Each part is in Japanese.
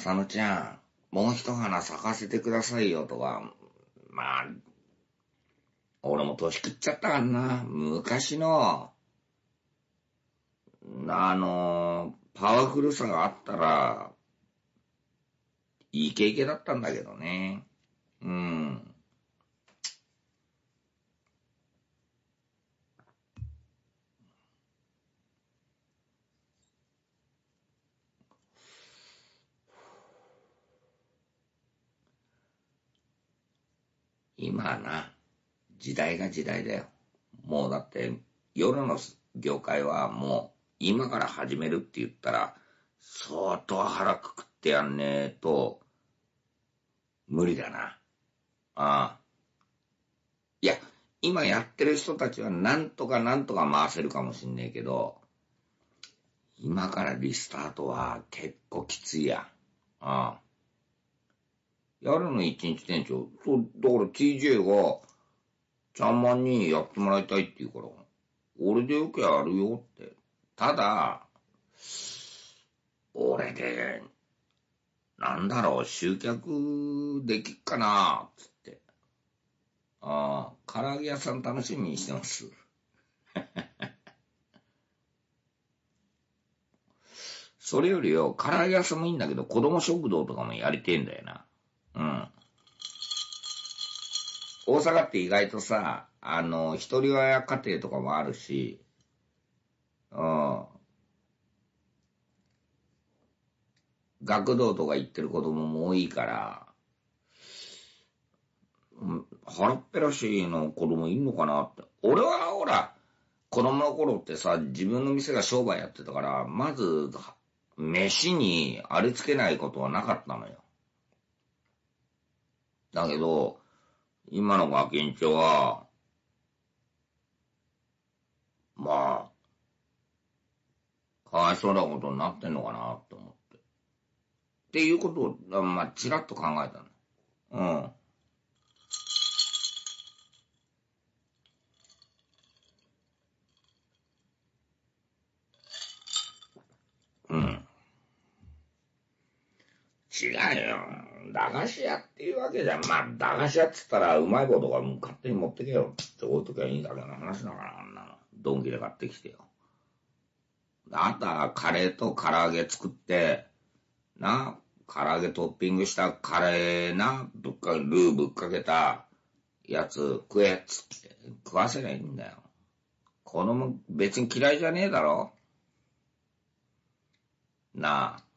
浅野ちゃん、もう一花咲かせてくださいよとか、まあ、俺も年食っちゃったからな。昔の、あの、パワフルさがあったら、イケイケだったんだけどね。うん。今はな、時代が時代だよ。もうだって、夜の業界はもう、今から始めるって言ったら、相当腹くくってやんねえと、無理だな。ああ。いや、今やってる人たちはなんとかなんとか回せるかもしんねえけど、今からリスタートは結構きついや。ああ。やるの一日店長。そう、だから TJ が、ちゃんまんにやってもらいたいって言うから、俺でよくやるよって。ただ、俺で、なんだろう、集客できっかなつって。ああ、唐揚げ屋さん楽しみにしてます。それよりよ、唐揚げ屋さんもいいんだけど、子供食堂とかもやりてえんだよな。うん。大阪って意外とさ、あの、一人親家庭とかもあるし、うん。学童とか行ってる子供も多いから、腹っぺらしいの子供いんのかなって。俺はほら、子供の頃ってさ、自分の店が商売やってたから、まず、飯にありつけないことはなかったのよ。だけど、今のガキンチョは、まあ、かわいそうなことになってんのかなと思って。っていうことを、まあ、ちらっと考えたの。うん。違うよ。駄菓子屋っていうわけじゃん。まあ、駄菓子屋って言ったら、うまいことが勝手に持ってけよって置いときゃいいだけの話だから、あんなの。ドンキで買ってきてよ。あとはカレーと唐揚げ作って、な、唐揚げトッピングしたカレーな、ぶっか、ルーぶっかけたやつ食えっつって食わせりゃいいんだよ。子供別に嫌いじゃねえだろなあ。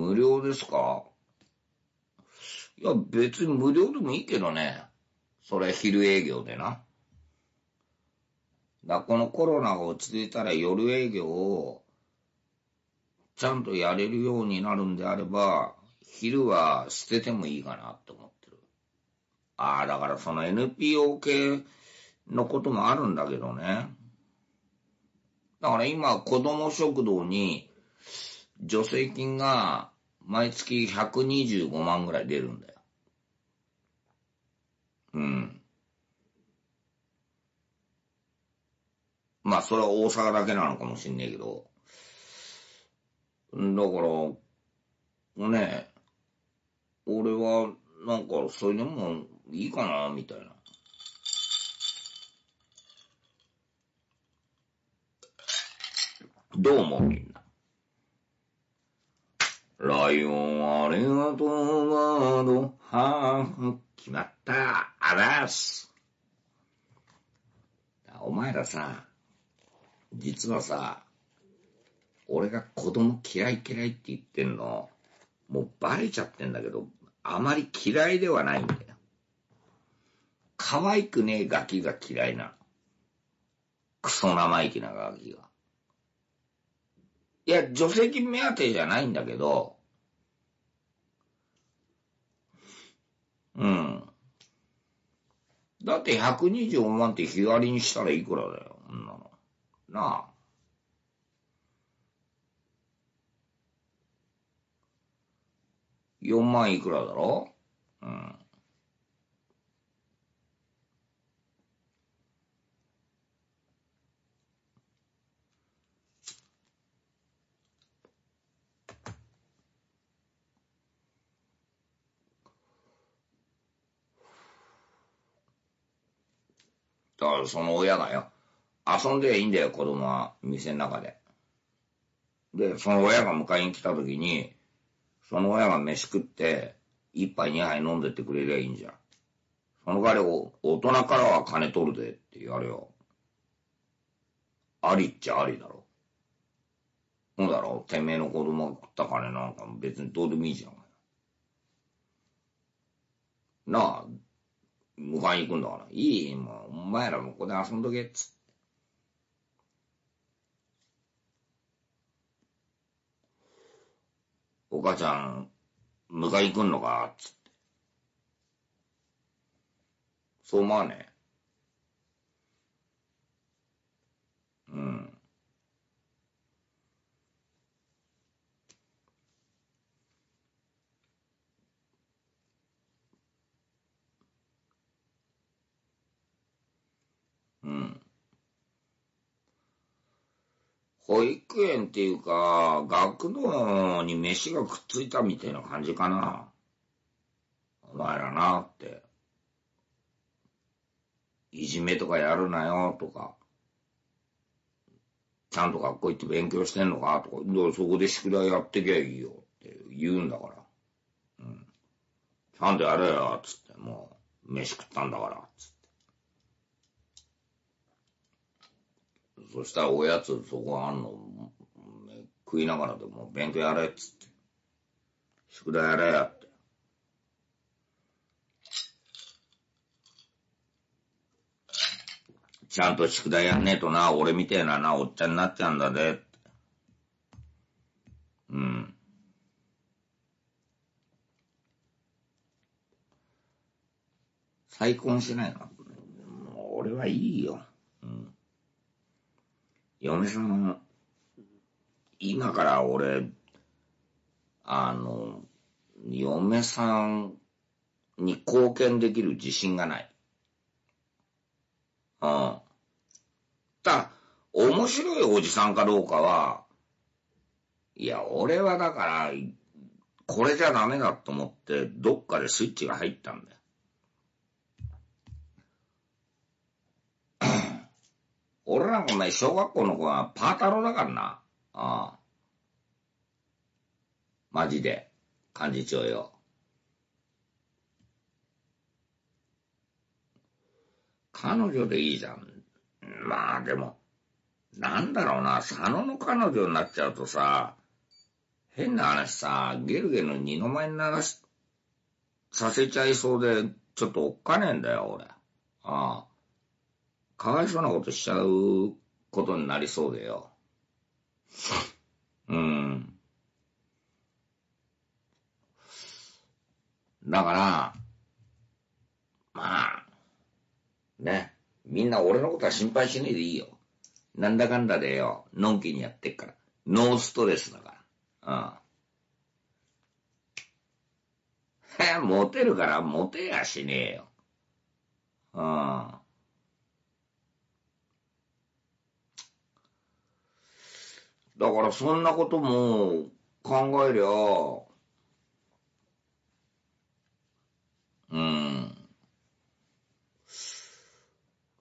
無料ですか？いや、別に無料でもいいけどね。それ昼営業でな。だこのコロナが落ち着いたら夜営業をちゃんとやれるようになるんであれば、昼は捨ててもいいかなって思ってる。ああ、だからその NPO 系のこともあるんだけどね。だから今、子供食堂に助成金が毎月125万ぐらい出るんだよ。うん。まあ、それは大阪だけなのかもしんねえけど。だから、ねえ、俺は、なんか、それでもいいかな、みたいな。どう思うみんな？ライオンありがとうワード、ハーフ、決まった、あらす。お前らさ、実はさ、俺が子供嫌い嫌いって言ってんの、もうバレちゃってんだけど、あまり嫌いではないんだよ。可愛くねえガキが嫌いな。クソ生意気なガキが。いや、助成金目当てじゃないんだけど、うん。だって125万って日割りにしたらいくらだよ、そんなの。なあ。4万いくらだろ？うん。だからその親がよ、遊んでいいんだよ、子供は、店の中で。で、その親が迎えに来た時に、その親が飯食って、一杯二杯飲んでってくれりゃいいんじゃん。その代わり大人からは金取るでって言われよ。ありっちゃありだろ。そうだろてめえの子供が食った金なんか別にどうでもいいじゃん。なあ、迎えに行くんだから。いいもう、お前らもここで遊んどけっつって。お母ちゃん、迎えに来んのかつって。そう思わねえ。うん。保育園っていうか、学童に飯がくっついたみたいな感じかな。お前らなって。いじめとかやるなよとか。ちゃんと学校行って勉強してんのか？とか、そこで宿題やってきゃいいよって言うんだから。うん。ちゃんとやれよ、つって、もう、飯食ったんだから、つって。そしたらおやつそこあんの、食いながらでも勉強やれっ、つって。宿題やれやって。ちゃんと宿題やんねえとな、俺みてえなな、おっちゃんになっちゃうんだでって。うん。再婚しないの？俺はいいよ。嫁さん、今から俺、あの、嫁さんに貢献できる自信がない。うん。だ、面白いおじさんかどうかは、いや、俺はだから、これじゃダメだと思って、どっかでスイッチが入ったんだよ。俺なんかお前、小学校の子はパータローだからな。ああ。マジで、幹事長よ。彼女でいいじゃん。まあでも、なんだろうな、佐野の彼女になっちゃうとさ、変な話さ、ゲルゲの二の舞にならし、させちゃいそうで、ちょっとおっかねえんだよ、俺。ああ。かわいそうなことしちゃうことになりそうでよ。うん。だから、まあ、ね。みんな俺のことは心配しねえでいいよ。なんだかんだでよ、のんきにやってっから。ノーストレスだから。うん。モテるからモテやしねえよ。うん。だからそんなことも考えりゃ、うん。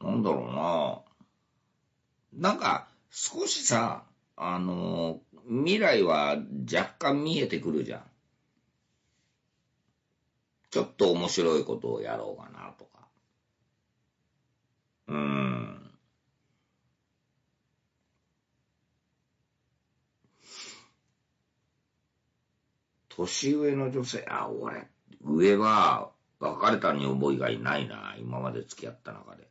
なんだろうな。なんか、少しさ、あの、未来は若干見えてくるじゃん。ちょっと面白いことをやろうかなとか。うん。年上の女性、あ、俺、上は別れた女房以外ないな、今まで付き合った中で。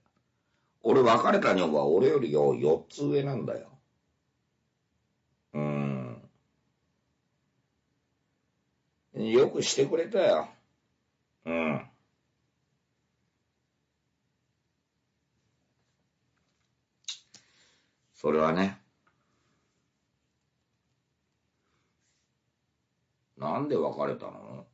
俺別れた女房は俺よりよ、4つ上なんだよ。うん。よくしてくれたよ。うん。それはね。なんで別れたの？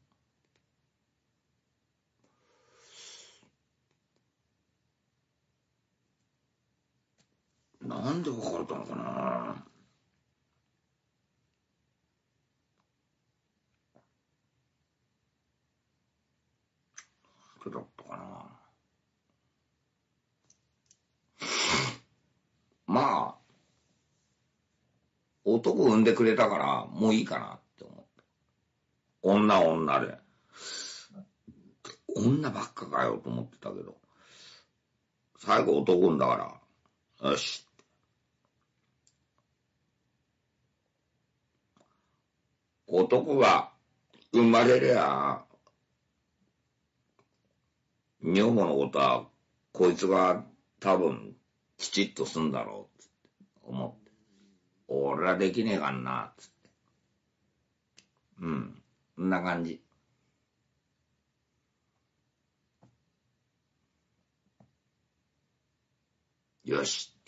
なんで別れたのかな？だったかな？まあ、男産んでくれたから、もういいかな。女女で。女ばっかかよと思ってたけど、最後男んだから、よし。男が生まれりゃ、女房のことは、こいつが多分、きちっとすんだろう、って思って。俺はできねえかんな、つって。うん。そんな感じ。よしっ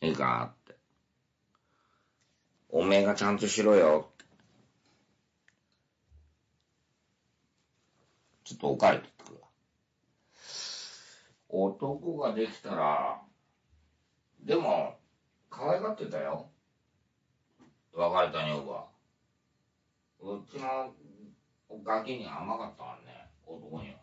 て。いいかって。おめえがちゃんとしろよって。ちょっとおかわり取ってくるわ。男ができたら、でも、可愛がってたよ。別れた女房は。どっちのガキに甘かったわね男には。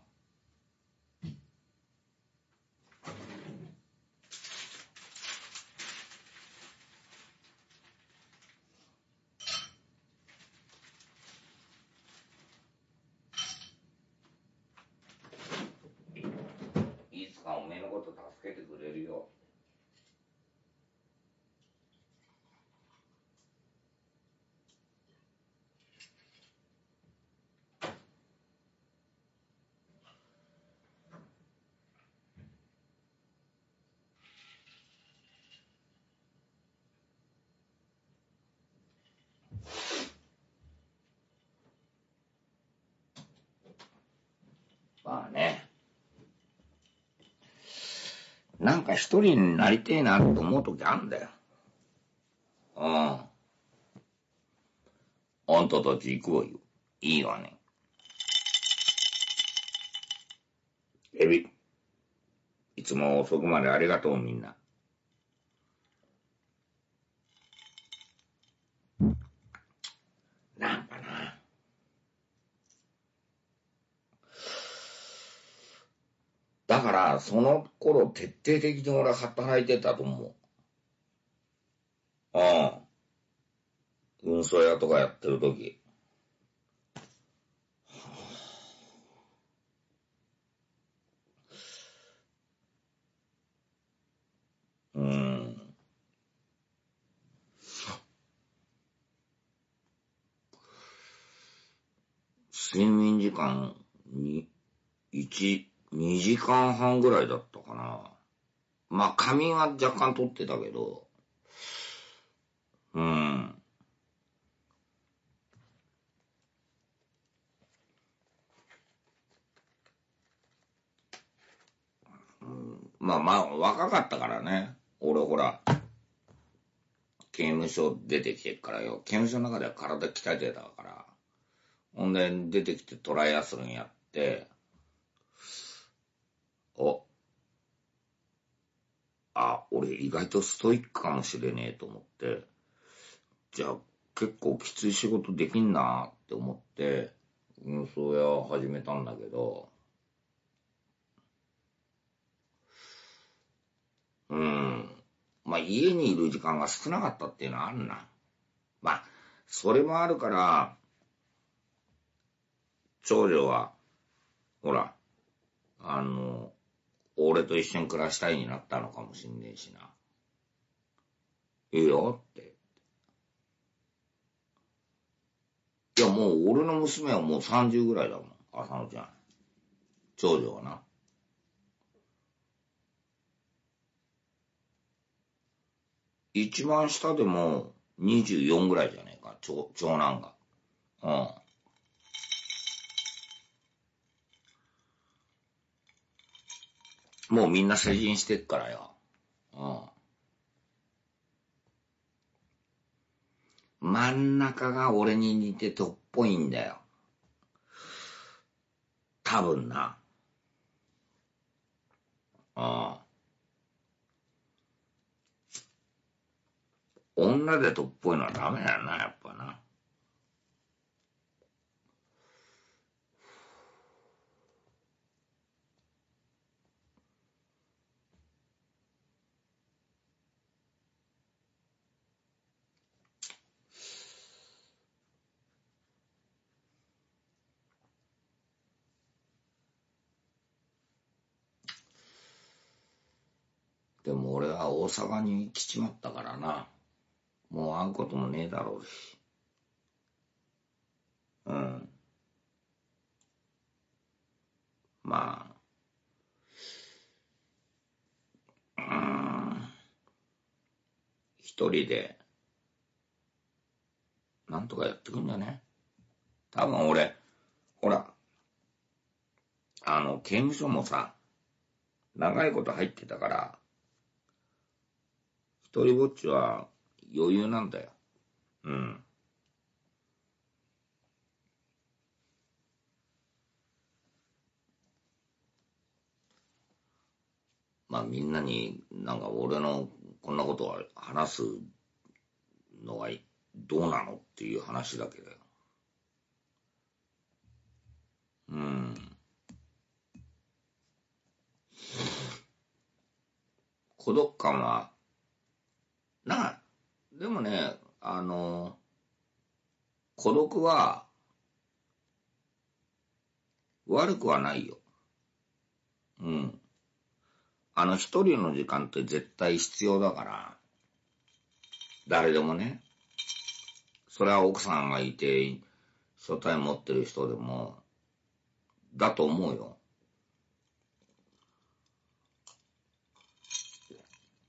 いつかおめえのこと助けてくれるよ。まあね。なんか一人になりてえなと思う時あんだよ。うん。あんたたち行こうよ。いいわね。エビ。いつも遅くまでありがとうみんな。その頃徹底的に俺は働いてたと思う。ああ。運送屋とかやってる時。うん。睡眠時間に、1、2時間半ぐらいだったかな。まあ、仮眠は若干取ってたけど、うん。うん、まあまあ、若かったからね。俺ほら、刑務所出てきてからよ。刑務所の中では体鍛えてたから。ほんで、出てきてトライアスロンやって、あ、あ、俺意外とストイックかもしれねえと思って、じゃあ結構きつい仕事できんなって思って、運送屋を始めたんだけど、うん。まあ家にいる時間が少なかったっていうのはあるな。まあ、それもあるから、長女は、ほら、あの、俺と一緒に暮らしたいになったのかもしんねえしな。いいよって。いや、もう俺の娘はもう30ぐらいだもん、浅野ちゃん。長女はな。一番下でも24ぐらいじゃねえか、長長男が。うん。もうみんな成人してっからよ。うん。真ん中が俺に似てとっぽいんだよ。多分な。うん。女でとっぽいのはダメだよな、やっぱな。でも俺は大阪に来ちまったからな。もう会うこともねえだろうし。うん。まあ、うん。一人で、なんとかやってくんだね？多分俺、ほら、あの、刑務所もさ、長いこと入ってたから、一人ぼっちは余裕なんだよ。うん。まあみんなになんか俺のこんなことを話すのがどうなのっていう話だけどよ。うん。孤独感は、な、でもね、あの、孤独は、悪くはないよ。うん。あの一人の時間って絶対必要だから、誰でもね、それは奥さんがいて、書体持ってる人でも、だと思うよ。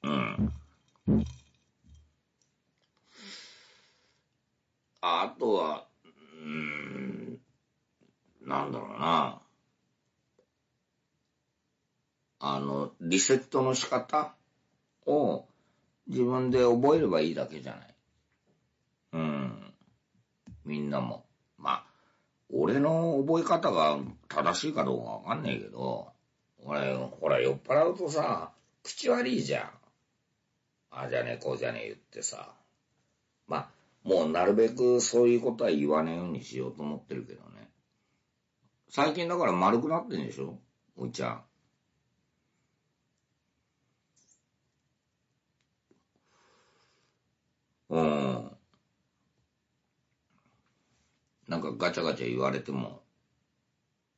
うん。あとは、うん、なんだろうな。あの、リセットの仕方を自分で覚えればいいだけじゃない。うん。みんなも。まあ、俺の覚え方が正しいかどうかわかんないけど、俺、ほら、酔っ払うとさ、口悪いじゃん。あじゃねえ、こうじゃねえ言ってさ。まあ、もうなるべくそういうことは言わねえようにしようと思ってるけどね。最近だから丸くなってんでしょ？おいちゃん。うん。なんかガチャガチャ言われても、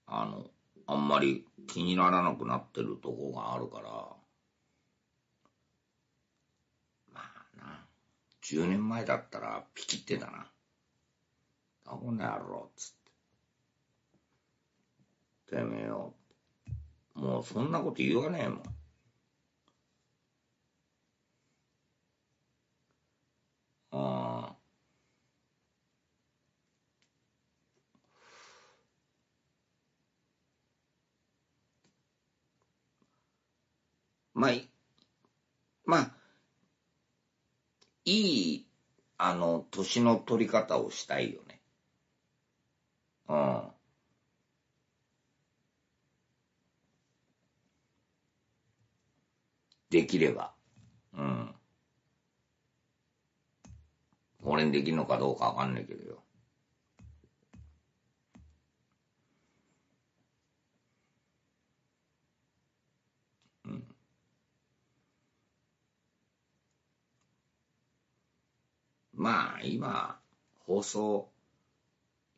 あの、あんまり気にならなくなってるとこがあるから、まあな、10年前だったらピキってたな。あ、こんな野郎、つって。てめえよ。もうそんなこと言わねえもん。ああ。まあ、まあ、いい、あの、年の取り方をしたいよね。うん。できれば。うん。俺にできるのかどうかわかんないけどよ。うん。まあ、今、放送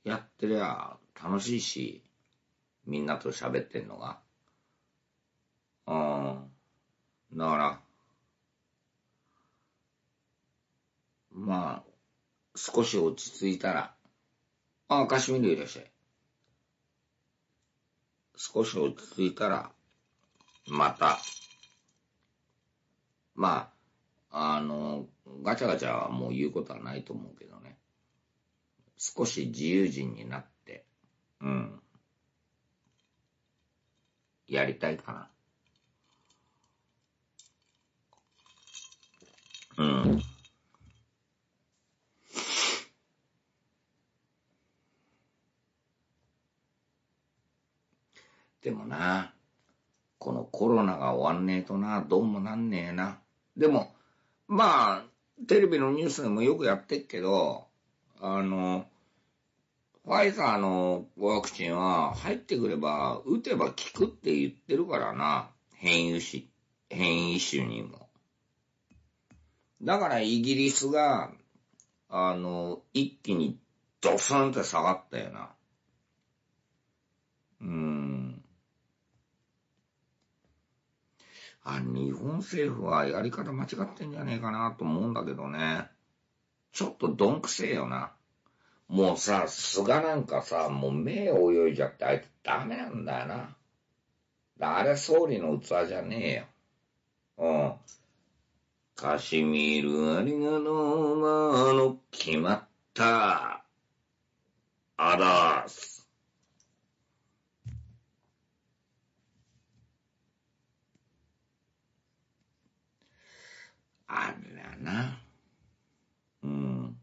やってりゃ楽しいし、みんなと喋ってんのが。うん。だから、まあ、少し落ち着いたら、あ、カシミルいらっしゃい。少し落ち着いたら、また、まあ、あの、ガチャガチャはもう言うことはないと思うけどね。少し自由人になって、うん。やりたいかな。うん。でもな、このコロナが終わんねえとな、どうもなんねえな。でも、まあ、テレビのニュースでもよくやってっけど、あの、ファイザーのワクチンは入ってくれば、打てば効くって言ってるからな。変異種、変異種にも。だからイギリスが、あの、一気にドスンって下がったよな。うん。あ、日本政府はやり方間違ってんじゃねえかなと思うんだけどね。ちょっとどんくせえよな。もうさ、菅なんかさ、もう目泳いじゃってあいつダメなんだよな。あれ総理の器じゃねえよ。うん。カシミールありがとう、あの、決まった。あらす。あらな。うん。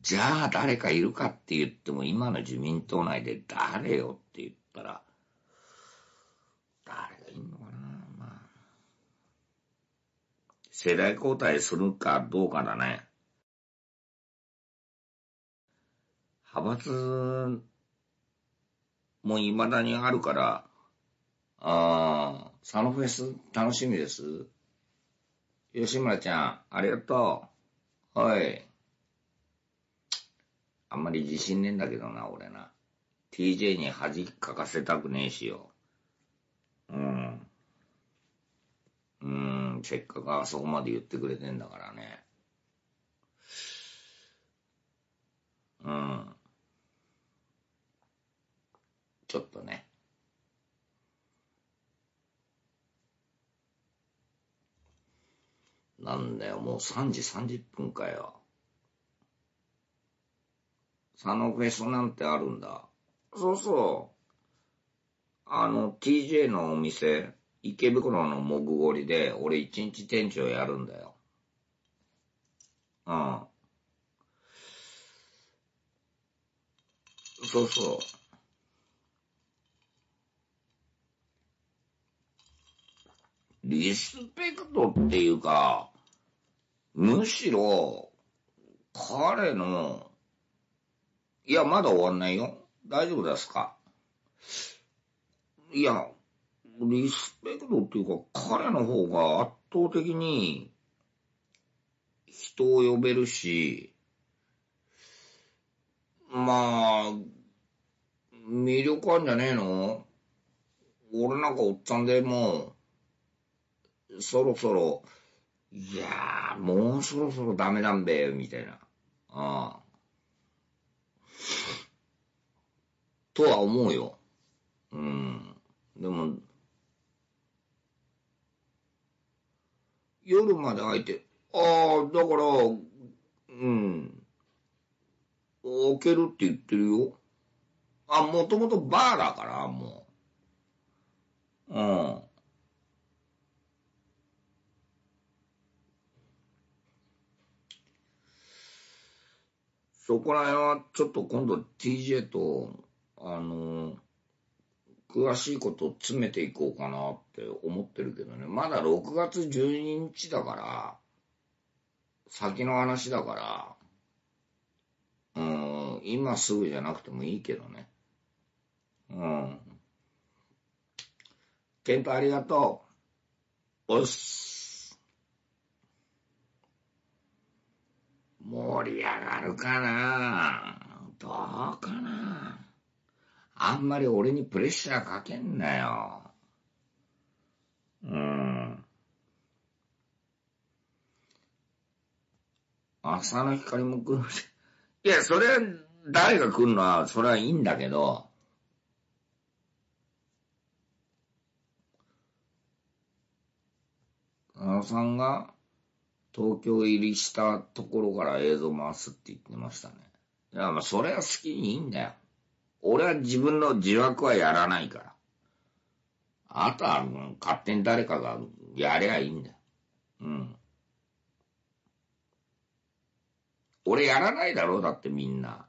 じゃあ誰かいるかって言っても今の自民党内で誰よって言ったら、誰がいんのかなまあ。世代交代するかどうかだね。派閥も未だにあるから、ああ、サノフェス楽しみです。吉村ちゃん、ありがとう。はい。あんまり自信ねえんだけどな、俺な。TJ に恥かかせたくねえしよ。うん。うん、せっかくあそこまで言ってくれてんだからね。うん。ちょっとね。なんだよ、もう3時30分かよ。佐野フェスなんてあるんだ。そうそう。あの、TJ のお店、池袋のもぐごりで、俺一日店長やるんだよ。うん。そうそう。リスペクトっていうか、むしろ、彼のいや、まだ終わんないよ。大丈夫ですか？いや、リスペクトっていうか、彼の方が圧倒的に人を呼べるし、まあ、魅力あるんじゃねえの？俺なんかおっちゃんでも、そろそろ、いやー、もうそろそろダメなんべ、みたいな。ああ。とは思うよ。うん。でも、夜まで空いて、ああ、だから、うん。開けるって言ってるよ。あ、もともとバーだから、もう。うん。そこら辺はちょっと今度 TJ と、あの、詳しいことを詰めていこうかなって思ってるけどね。まだ6月12日だから、先の話だから、うん、今すぐじゃなくてもいいけどね。うん。ケントありがとう。おっす。盛り上がるかな？どうかな？あんまり俺にプレッシャーかけんなよ。うん。朝の光も来るし。いや、それは、誰が来るのは、それはいいんだけど、あのさんが、東京入りしたところから映像回すって言ってましたね。いや、まあ、それは好きにいいんだよ。俺は自分の自枠はやらないから。あとは、勝手に誰かがやりゃいいんだよ。うん。俺やらないだろうだってみんな。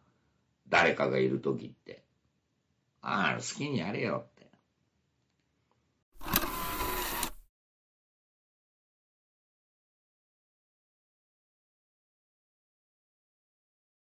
誰かがいるときって。ああ、好きにやれよ。